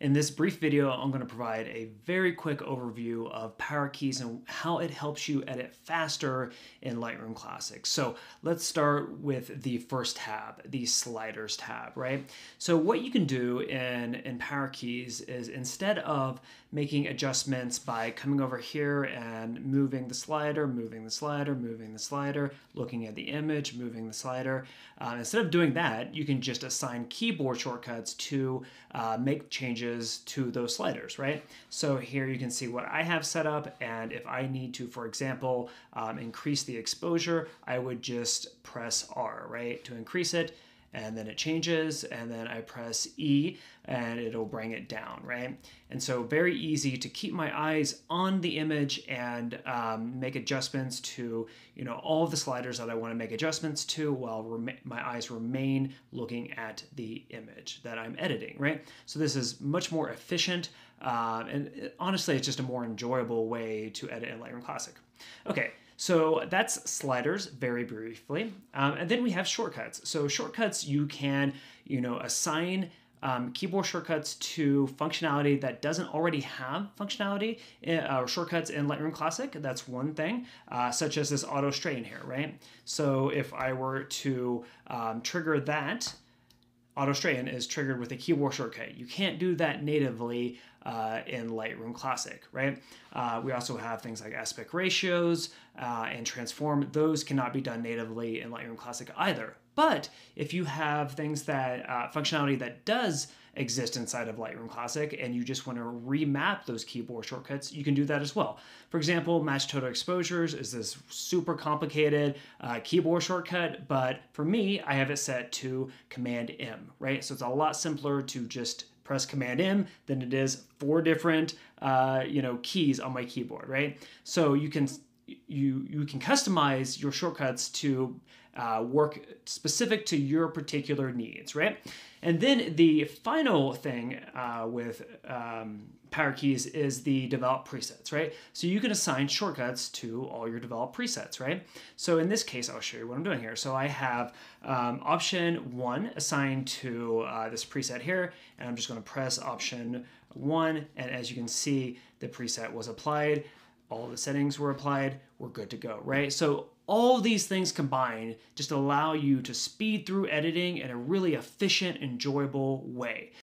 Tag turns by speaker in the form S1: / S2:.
S1: In this brief video, I'm going to provide a very quick overview of Power Keys and how it helps you edit faster in Lightroom Classic. So let's start with the first tab, the Sliders tab, right? So what you can do in, in Power Keys is instead of making adjustments by coming over here and moving the slider, moving the slider, moving the slider, looking at the image, moving the slider, uh, instead of doing that, you can just assign keyboard shortcuts to uh, make changes changes to those sliders, right? So here you can see what I have set up. And if I need to, for example, um, increase the exposure, I would just press R, right, to increase it and then it changes and then I press E and it'll bring it down, right? And so very easy to keep my eyes on the image and um, make adjustments to, you know, all the sliders that I want to make adjustments to while my eyes remain looking at the image that I'm editing, right? So this is much more efficient uh, and it, honestly, it's just a more enjoyable way to edit in Lightroom Classic. Okay, so that's sliders very briefly. Um, and then we have shortcuts. So shortcuts, you can, you know, assign um, keyboard shortcuts to functionality that doesn't already have functionality in, uh, or shortcuts in Lightroom Classic. That's one thing, uh, such as this auto straighten here, right? So if I were to um, trigger that, auto straighten is triggered with a keyboard shortcut. You can't do that natively uh, in Lightroom Classic, right? Uh, we also have things like aspect ratios uh, and transform. Those cannot be done natively in Lightroom Classic either. But if you have things that uh, functionality that does exist inside of Lightroom Classic and you just want to remap those keyboard shortcuts, you can do that as well. For example, match total exposures is this super complicated uh, keyboard shortcut, but for me, I have it set to Command M, right? So it's a lot simpler to just press Command M than it is four different uh, you know keys on my keyboard, right? So you can you you can customize your shortcuts to uh, work specific to your particular needs, right? And then the final thing uh, with um, Power Keys is the develop presets, right? So you can assign shortcuts to all your develop presets, right? So in this case, I'll show you what I'm doing here. So I have um, option one assigned to uh, this preset here, and I'm just gonna press option one, and as you can see, the preset was applied all the settings were applied, we're good to go, right? So all these things combined just allow you to speed through editing in a really efficient, enjoyable way.